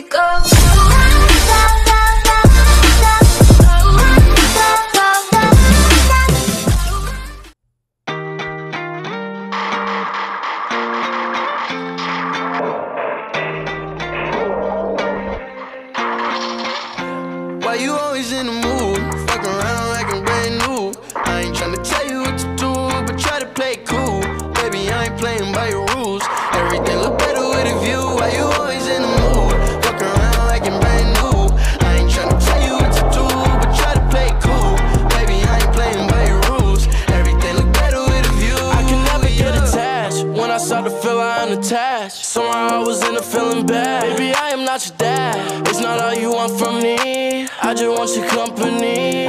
go. Why you always in the mood? Fuck around like I'm brand new. I ain't tryna tell you what to do, but try to play cool. Baby, I ain't playing by your rules. Everything look better with a view. Why you always in the start to feel I unattached. Somehow I was in a feeling bad. Baby, I am not your dad. It's not all you want from me. I just want your company.